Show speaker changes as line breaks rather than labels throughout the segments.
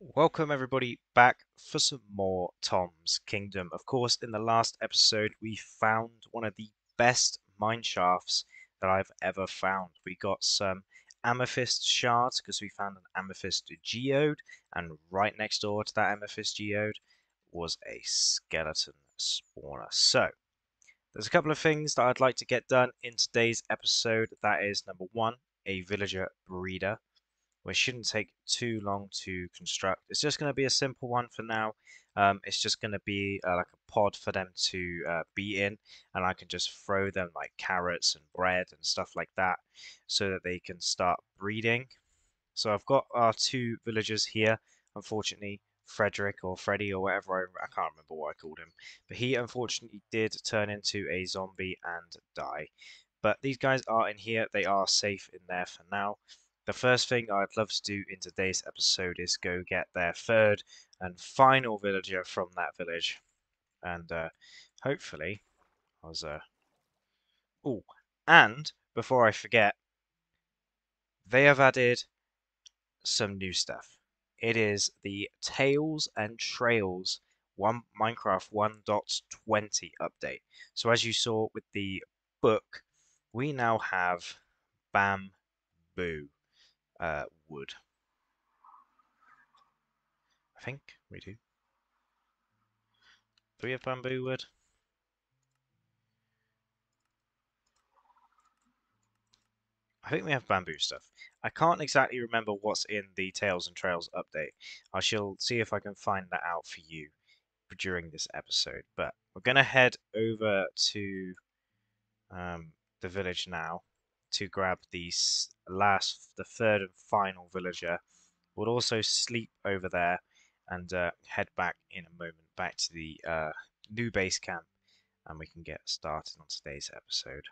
Welcome everybody back for some more Tom's Kingdom. Of course, in the last episode, we found one of the best mine shafts that I've ever found. We got some amethyst shards because we found an amethyst geode, and right next door to that amethyst geode was a skeleton spawner. So, there's a couple of things that I'd like to get done in today's episode. That is number one, a villager breeder which shouldn't take too long to construct. It's just going to be a simple one for now. Um, it's just going to be uh, like a pod for them to uh, be in, and I can just throw them like carrots and bread and stuff like that so that they can start breeding. So I've got our two villagers here. Unfortunately, Frederick or Freddy or whatever, I, I can't remember what I called him. But he unfortunately did turn into a zombie and die. But these guys are in here. They are safe in there for now. The first thing I'd love to do in today's episode is go get their third and final villager from that village. And uh, hopefully, I was. Uh... Oh, and before I forget, they have added some new stuff. It is the Tales and Trails one Minecraft 1.20 update. So as you saw with the book, we now have bamboo uh, wood. I think we do. Do we have bamboo wood? I think we have bamboo stuff. I can't exactly remember what's in the Tales and Trails update. I shall see if I can find that out for you during this episode. But we're going to head over to um, the village now to grab the last, the third and final villager. We'll also sleep over there and uh, head back in a moment back to the uh, new base camp and we can get started on today's episode.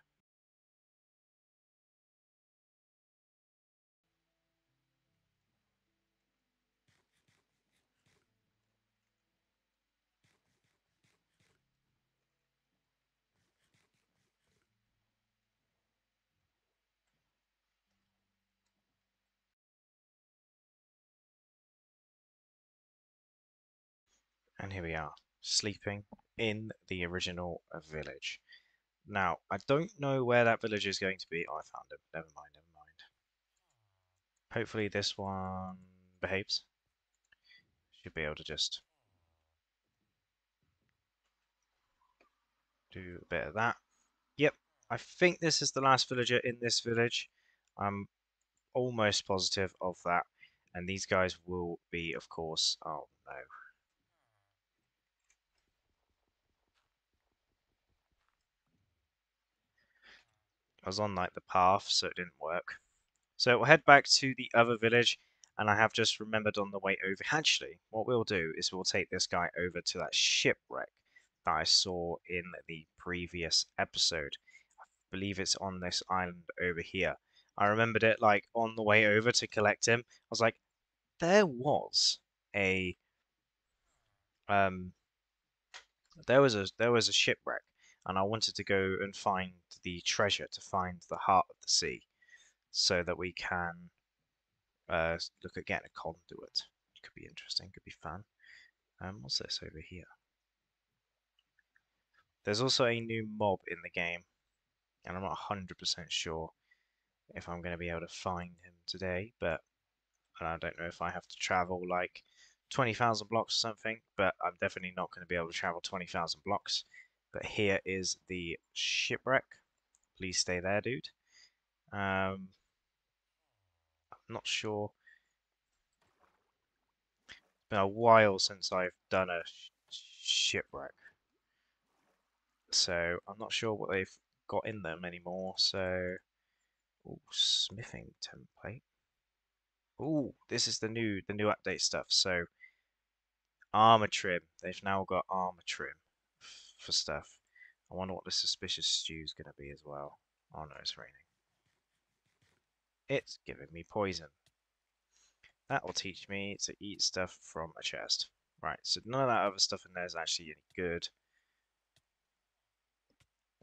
Here we are, sleeping in the original village. Now, I don't know where that village is going to be. Oh, I found it. Never mind, never mind. Hopefully this one behaves. Should be able to just do a bit of that. Yep, I think this is the last villager in this village. I'm almost positive of that. And these guys will be, of course, oh no, Was on like the path, so it didn't work. So we'll head back to the other village, and I have just remembered on the way over. Actually, what we'll do is we'll take this guy over to that shipwreck that I saw in the previous episode. I believe it's on this island over here. I remembered it like on the way over to collect him. I was like, there was a um there was a there was a shipwreck and I wanted to go and find the treasure to find the heart of the sea so that we can uh, look at getting a conduit. Could be interesting, could be fun. Um, what's this over here? There's also a new mob in the game, and I'm not 100% sure if I'm going to be able to find him today, but I don't know if I have to travel like 20,000 blocks or something, but I'm definitely not going to be able to travel 20,000 blocks. But here is the shipwreck. Please stay there, dude. Um, I'm not sure. It's been a while since I've done a sh shipwreck. So I'm not sure what they've got in them anymore. So, ooh, smithing template. Ooh, this is the new the new update stuff. So armor trim. They've now got armor trim for stuff. I wonder what the suspicious stew is going to be as well. Oh no, it's raining. It's giving me poison. That will teach me to eat stuff from a chest. Right, so none of that other stuff in there is actually any good.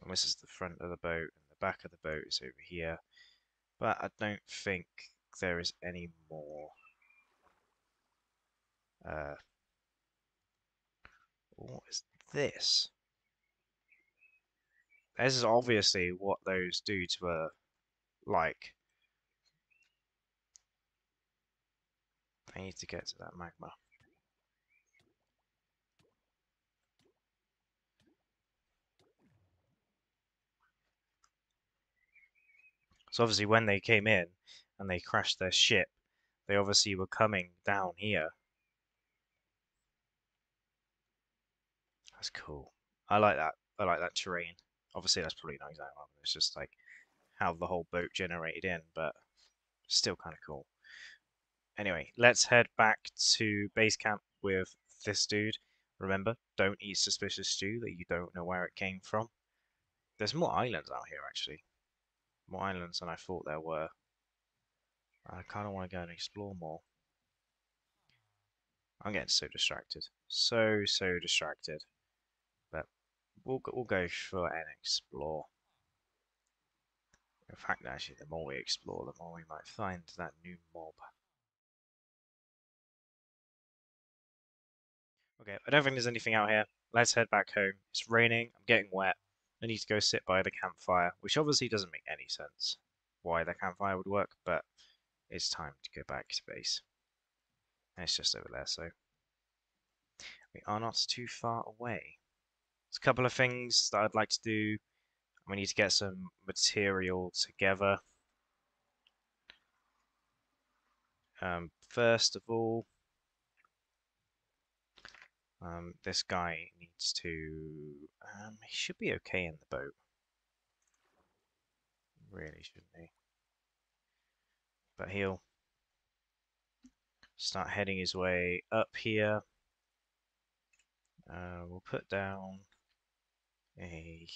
And this is the front of the boat, and the back of the boat is over here. But I don't think there is any more Uh, what is this? This is obviously what those dudes were like. I need to get to that magma. So obviously when they came in and they crashed their ship, they obviously were coming down here. That's cool. I like that. I like that terrain. Obviously that's probably not exactly what it's just like how the whole boat generated in, but still kind of cool. Anyway, let's head back to base camp with this dude. Remember, don't eat suspicious stew that you don't know where it came from. There's more islands out here, actually. More islands than I thought there were. I kind of want to go and explore more. I'm getting so distracted. So, so distracted. We'll, we'll go for and explore. In fact, actually, the more we explore, the more we might find that new mob. Okay, I don't think there's anything out here. Let's head back home. It's raining, I'm getting wet. I need to go sit by the campfire, which obviously doesn't make any sense why the campfire would work, but it's time to go back to base. And it's just over there, so we are not too far away. There's a couple of things that I'd like to do. We need to get some material together. Um, first of all, um, this guy needs to... Um, he should be okay in the boat. Really shouldn't he? But he'll start heading his way up here. Uh, we'll put down a...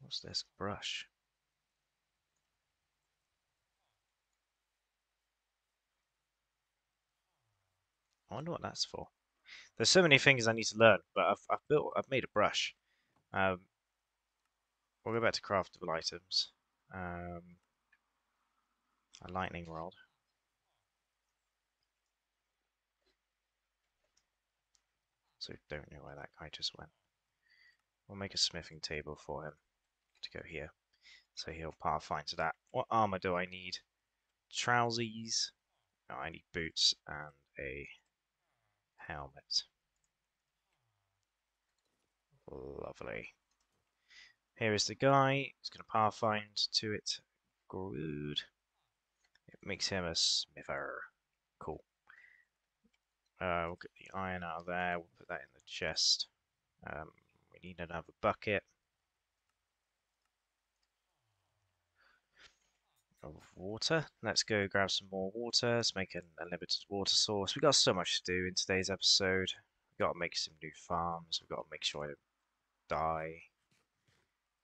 What's this? Brush. I wonder what that's for. There's so many things I need to learn, but I've, I've built, I've made a brush. Um, we'll go back to craftable items. Um, a lightning rod. So don't know where that guy just went. We'll make a smithing table for him to go here. So he'll pathfind to that. What armor do I need? Trousers. No, I need boots and a helmet. Lovely. Here is the guy. He's going to pathfind to it. Good. It makes him a smither. Cool. Uh, we'll get the iron out of there. We'll put that in the chest. Um, need another bucket. of water. Let's go grab some more water. Let's make an unlimited water source. We've got so much to do in today's episode. We've got to make some new farms. We've got to make sure I don't die.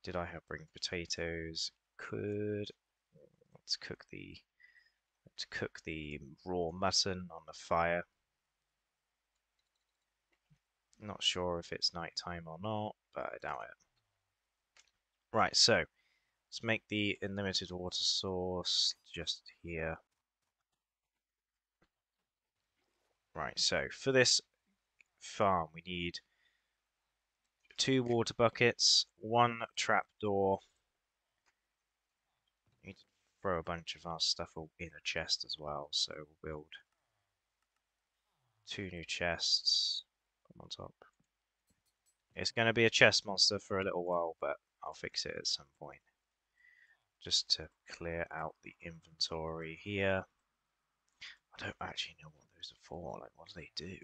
Did I have bring potatoes? Could. Let's cook the let's cook the raw mutton on the fire. Not sure if it's night time or not, but I doubt it. Right, so let's make the unlimited water source just here. Right, so for this farm we need two water buckets, one trapdoor. Need to throw a bunch of our stuff all in a chest as well, so we'll build two new chests. Come on top. It's going to be a chest monster for a little while, but I'll fix it at some point. Just to clear out the inventory here. I don't actually know what those are for, like what do they do?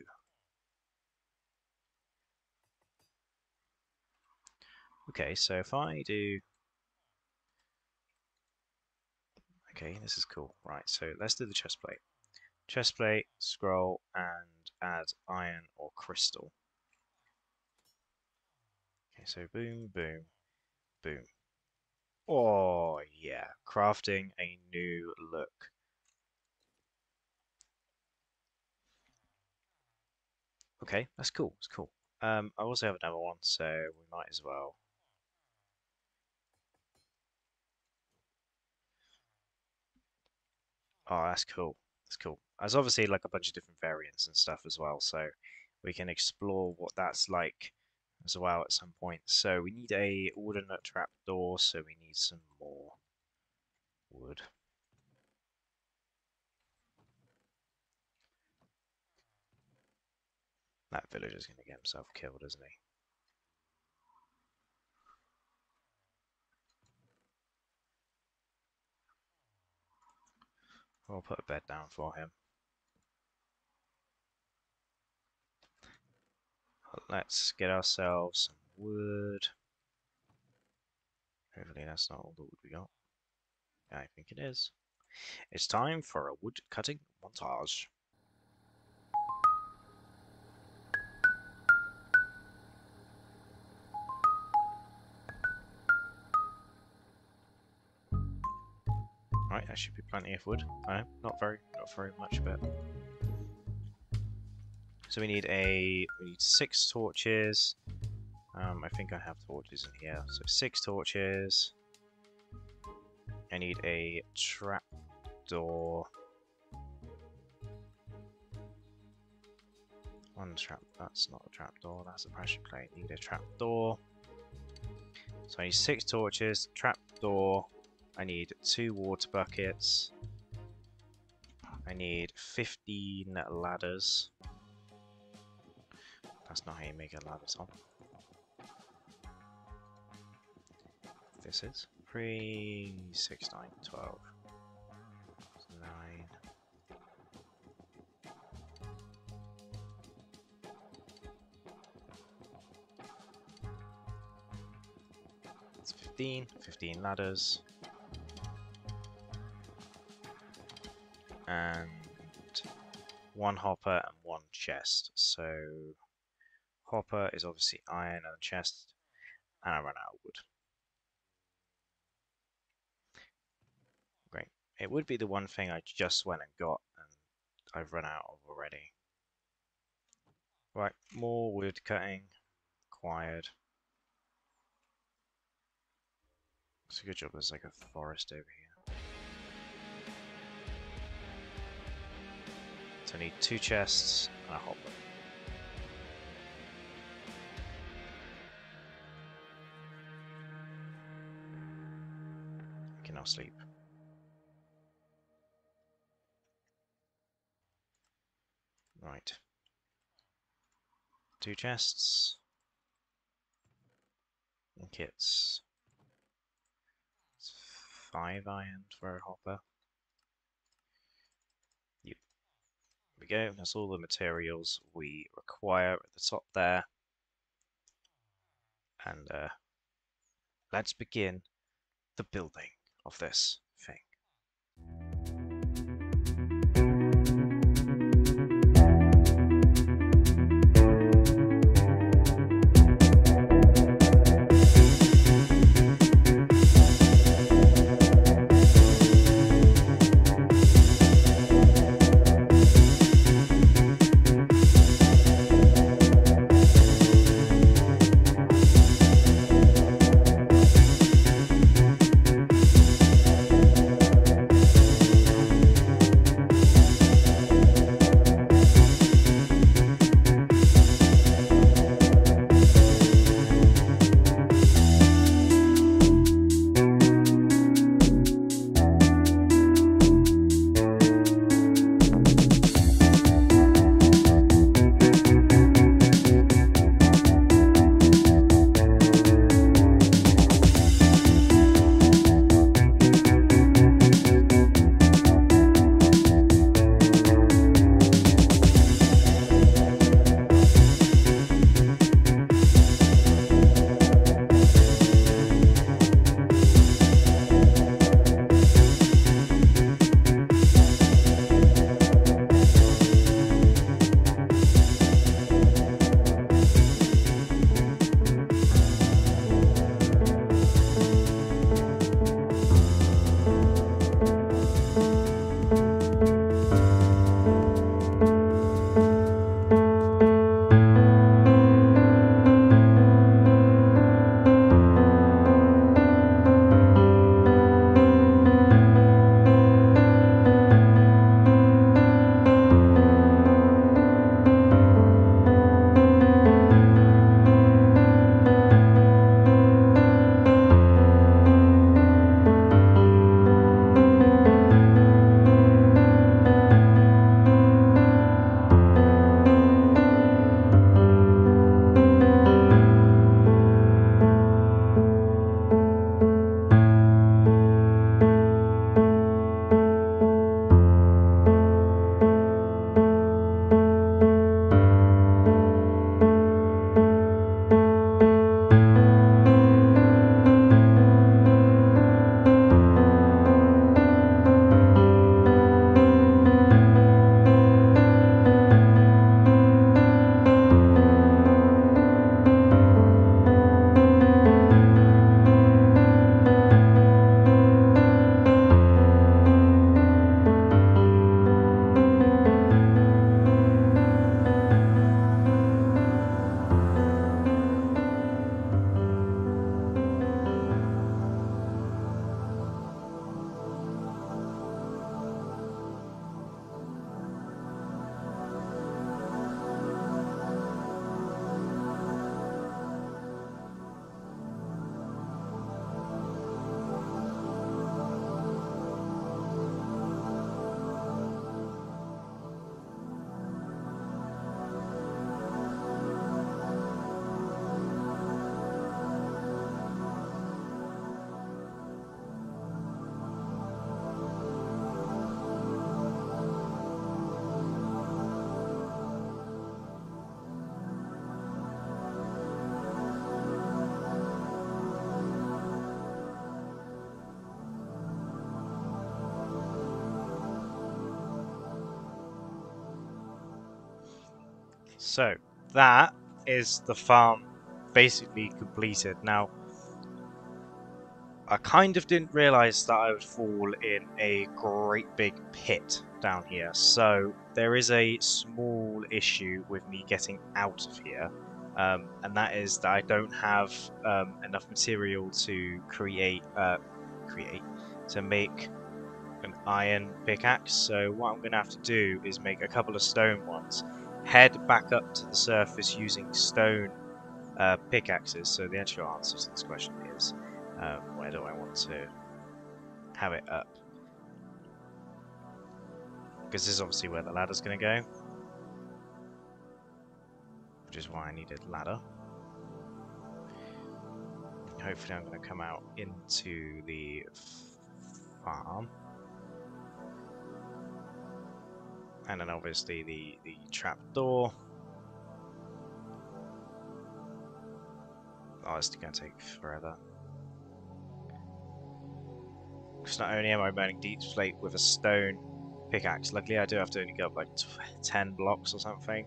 Okay, so if I do... Okay, this is cool. Right, so let's do the chest plate. Chest plate, scroll, and add iron or crystal. Okay, so boom, boom, boom. Oh, yeah. Crafting a new look. Okay, that's cool. It's cool. Um, I also have another one, so we might as well Oh, that's cool. That's cool. There's obviously like a bunch of different variants and stuff as well, so we can explore what that's like as well at some point. So we need a wooden trapdoor, so we need some more wood. That villager's going to get himself killed, isn't he? I'll put a bed down for him. Let's get ourselves some wood. Hopefully that's not all the wood we got. I think it is. It's time for a wood cutting montage. Right, that should be plenty of wood. Uh, not very, not very much, but so we need a we need six torches. Um, I think I have torches in here. So six torches. I need a trap door. One trap. That's not a trap door. That's a pressure plate. Need a trap door. So I need six torches, trap door, I need two water buckets. I need 15 ladders. That's not how you make a ladder, Tom. This is 3, 6, 9, 12. 9. It's 15, 15 ladders. and one hopper and one chest. So hopper is obviously iron and chest, and I run out of wood. Great. It would be the one thing I just went and got, and I've run out of already. Right, more wood cutting acquired. It's a good job there's like a forest over here. So I need two chests and a hopper. I can now sleep. Right. Two chests. And kits. It's five iron for a hopper. yep. we go. That's all the materials we require at the top there. And uh, let's begin the building of this thing. So, that is the farm basically completed. Now, I kind of didn't realise that I would fall in a great big pit down here. So, there is a small issue with me getting out of here. Um, and that is that I don't have um, enough material to create, uh, create, to make an iron pickaxe. So what I'm going to have to do is make a couple of stone ones, head back up to the surface using stone uh, pickaxes. So the actual answer to this question is, um, where do I want to have it up? Because this is obviously where the ladder's going to go which is why I needed ladder. Hopefully I'm going to come out into the farm. And then obviously the, the trap door. Oh, it's going to take forever. Because not only am I burning deep slate with a stone pickaxe, luckily I do have to only go up like 10 blocks or something.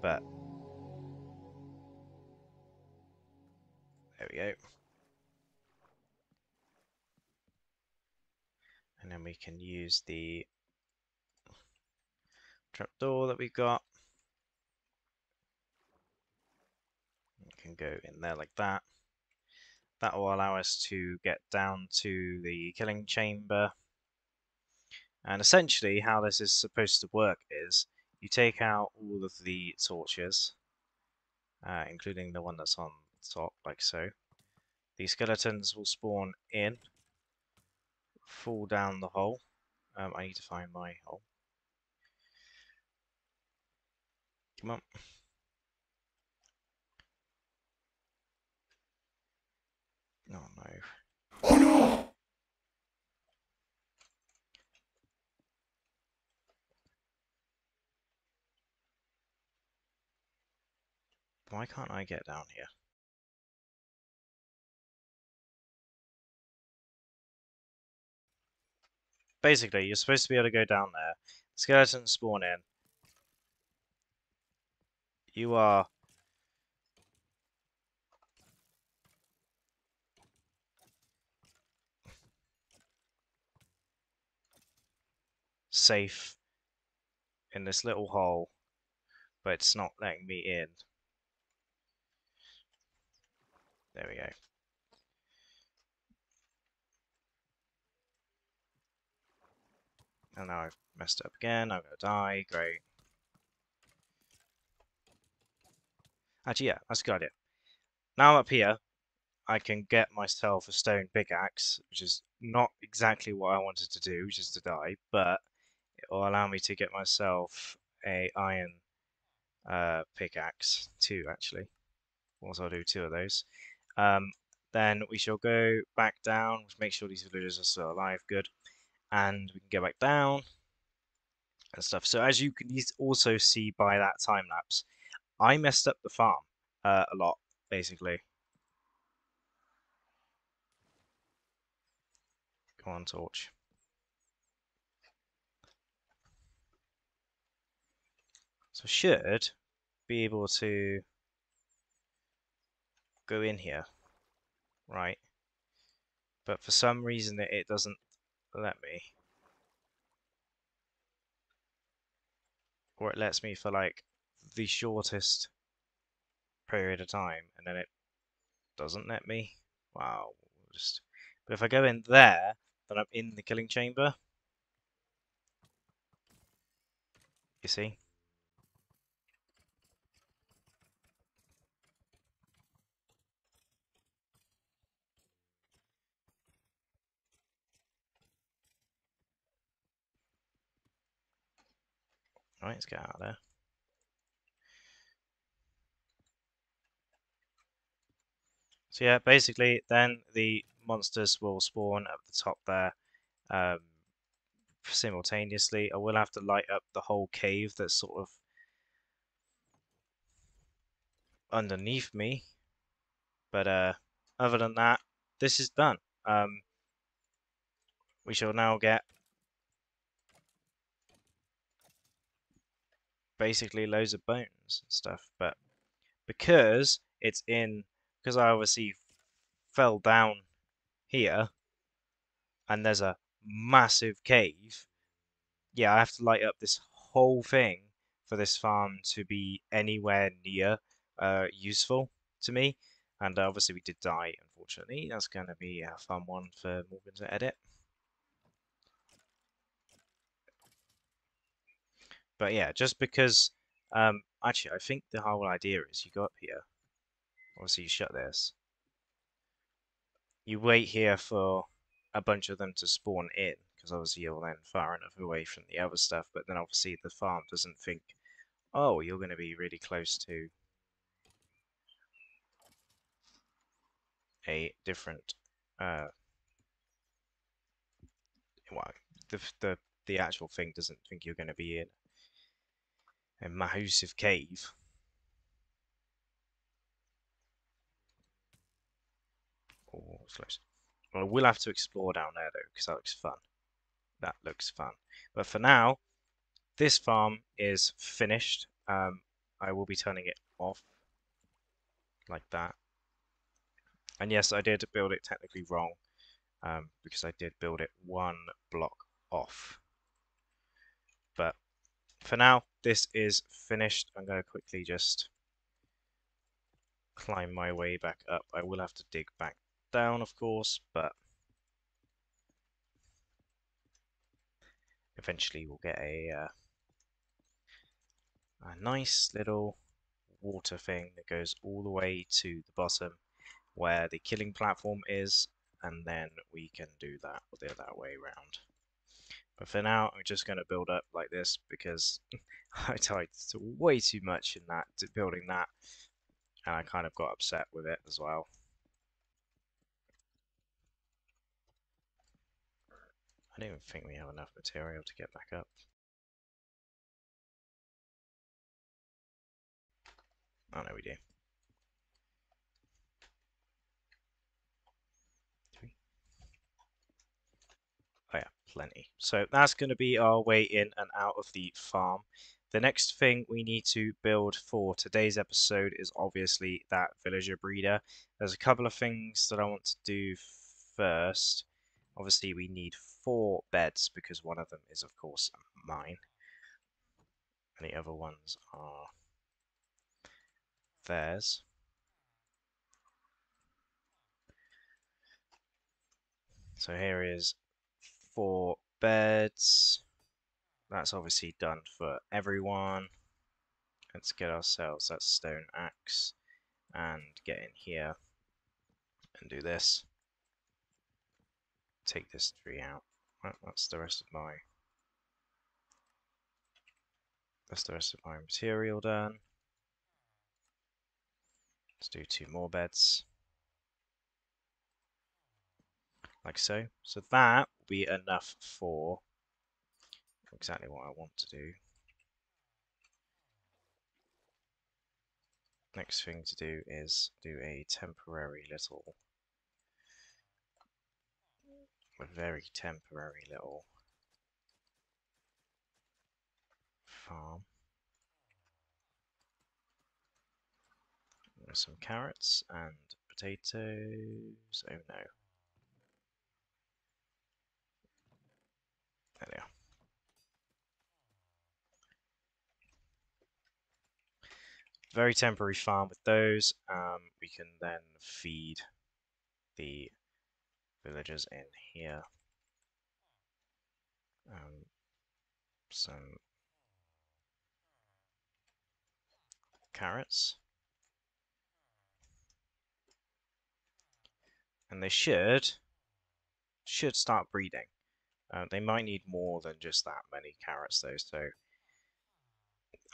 But There we go. And then we can use the trapdoor that we've got. We can go in there like that. That will allow us to get down to the killing chamber. And essentially how this is supposed to work is you take out all of the torches, uh, including the one that's on top, like so. The skeletons will spawn in, fall down the hole. Um, I need to find my hole. Come on. Oh no. Oh no! Why can't I get down here? basically, you're supposed to be able to go down there. Skeletons spawn in. You are safe in this little hole, but it's not letting me in. There we go. And now I've messed up again. I'm going to die. Great. Actually, yeah, that's a good idea. Now I'm up here, I can get myself a stone pickaxe, which is not exactly what I wanted to do, which is to die, but it will allow me to get myself a iron uh, pickaxe, two actually. Once I'll do two of those. Um, then we shall go back down, make sure these villagers are still alive, good and we can go back down and stuff. So as you can also see by that time lapse, I messed up the farm uh, a lot, basically. Come on, Torch. So should be able to go in here, right? But for some reason it, it doesn't let me. Or it lets me for like the shortest period of time and then it doesn't let me. Wow. Just but if I go in there, then I'm in the killing chamber. You see? Right, let's get out of there. So yeah, basically then the monsters will spawn at the top there um, simultaneously. I will have to light up the whole cave that's sort of underneath me. But uh, other than that, this is done. Um, we shall now get basically loads of bones and stuff. But because it's in, because I obviously fell down here, and there's a massive cave. Yeah, I have to light up this whole thing for this farm to be anywhere near uh, useful to me. And uh, obviously we did die, unfortunately. That's going to be a fun one for Morgan to edit. But yeah, just because, um, actually, I think the whole idea is you go up here. Obviously, you shut this. You wait here for a bunch of them to spawn in, because obviously you're then far enough away from the other stuff, but then obviously the farm doesn't think, oh, you're going to be really close to a different, uh, well, the, the, the actual thing doesn't think you're going to be in a massive cave. Oh, close. Well, we'll have to explore down there though, because that looks fun. That looks fun. But for now, this farm is finished. Um, I will be turning it off like that. And yes, I did build it technically wrong um, because I did build it one block off. But for now, this is finished. I'm going to quickly just climb my way back up. I will have to dig back down, of course, but eventually we'll get a, uh, a nice little water thing that goes all the way to the bottom where the killing platform is and then we can do that the other way around. But for now, I'm just going to build up like this because I tried way too much in that building that, and I kind of got upset with it as well. I don't even think we have enough material to get back up. Oh no, we do. Oh yeah, plenty. So that's going to be our way in and out of the farm. The next thing we need to build for today's episode is obviously that villager breeder. There's a couple of things that I want to do first. Obviously we need four beds because one of them is of course mine. And the other ones are theirs. So here is four beds. That's obviously done for everyone. Let's get ourselves that stone axe and get in here and do this. Take this tree out. Well, that's the rest of my that's the rest of my material done. Let's do two more beds like so. So that will be enough for exactly what I want to do. Next thing to do is do a temporary little, a very temporary little farm. Some carrots and potatoes. Oh no. There they are. Very temporary farm with those. Um, we can then feed the villagers in here. Um, some carrots. And they should should start breeding. Uh, they might need more than just that many carrots though, so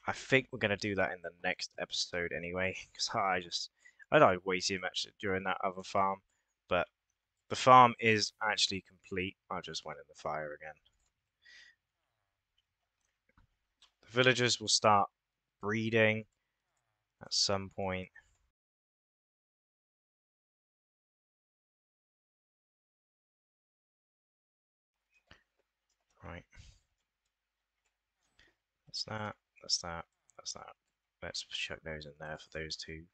I think we're going to do that in the next episode anyway, because I just, I died way too much during that other farm, the farm is actually complete. I just went in the fire again. The villagers will start breeding at some point. Right. That's that. That's that. that's that. Let's chuck those in there for those two.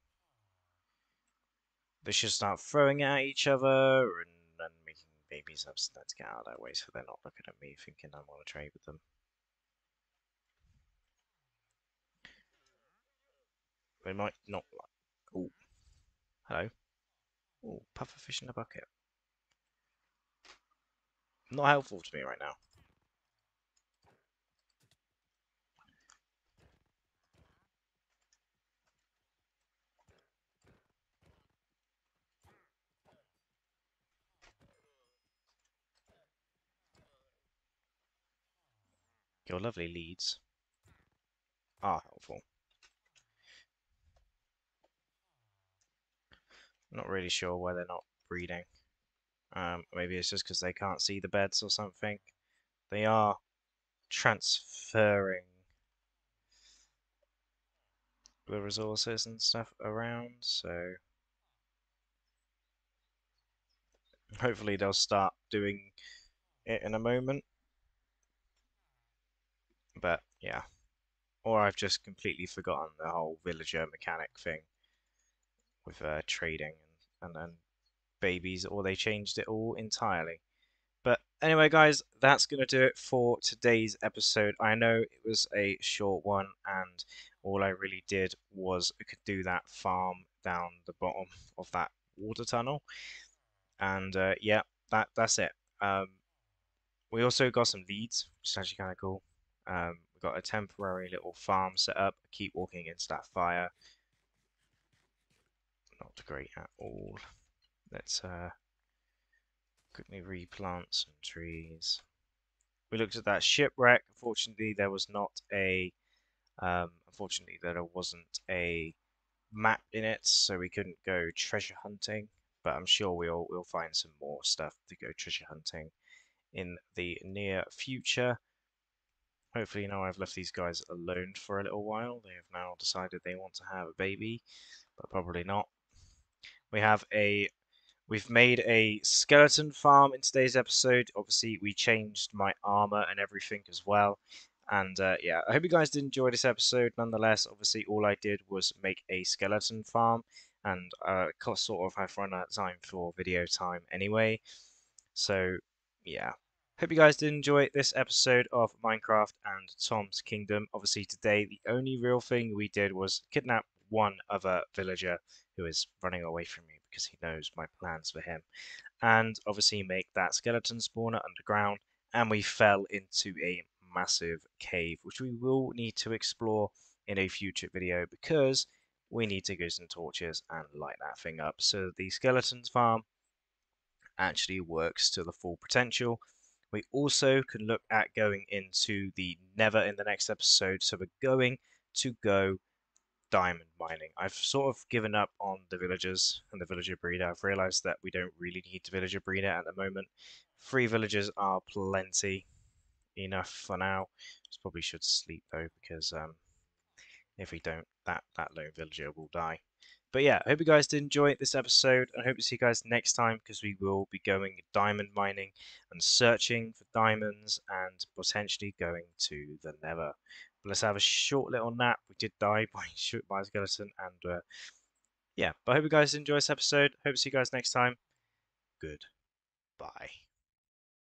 They should start throwing at each other and, and making babies. up so Let's get out of that way so they're not looking at me thinking I want to trade with them. They might not like. Oh, hello. Oh, puffer fish in a bucket. Not helpful to me right now. Your lovely leads are helpful. I'm Not really sure why they're not breeding. Um, maybe it's just because they can't see the beds or something. They are transferring the resources and stuff around, so hopefully they'll start doing it in a moment. But yeah, or I've just completely forgotten the whole villager mechanic thing with uh, trading and, and, babies, or they changed it all entirely. But anyway, guys, that's going to do it for today's episode. I know it was a short one, and all I really did was I could do that farm down the bottom of that water tunnel. And uh, yeah, that that's it. Um, we also got some leads, which is actually kind of cool. Um, we've got a temporary little farm set up. Keep walking into that fire. Not great at all. Let's uh, quickly replant some trees. We looked at that shipwreck. Unfortunately, there was not a. Um, unfortunately, there wasn't a map in it, so we couldn't go treasure hunting. But I'm sure we'll we'll find some more stuff to go treasure hunting in the near future. Hopefully now I've left these guys alone for a little while. They have now decided they want to have a baby, but probably not. We have a We've made a skeleton farm in today's episode. Obviously, we changed my armor and everything as well. And uh, yeah, I hope you guys did enjoy this episode. Nonetheless, obviously, all I did was make a skeleton farm, and uh, sort of have run out of time for video time anyway. So yeah, Hope you guys did enjoy this episode of Minecraft and Tom's Kingdom. Obviously today the only real thing we did was kidnap one other villager who is running away from me because he knows my plans for him. And obviously make that skeleton spawner underground and we fell into a massive cave which we will need to explore in a future video because we need to get some torches and light that thing up so the skeletons farm actually works to the full potential we also can look at going into the Nether in the next episode. So we're going to go diamond mining. I've sort of given up on the villagers and the villager breeder. I've realized that we don't really need the villager breeder at the moment. Three villagers are plenty enough for now. Just probably should sleep though because um, if we don't, that, that lone villager will die. But yeah, I hope you guys did enjoy this episode. I hope to see you guys next time because we will be going diamond mining and searching for diamonds and potentially going to the Nether. But let's have a short little nap. We did die by shoot by a skeleton, and uh, yeah. But I hope you guys enjoy this episode. Hope to see you guys next time. Good. Bye.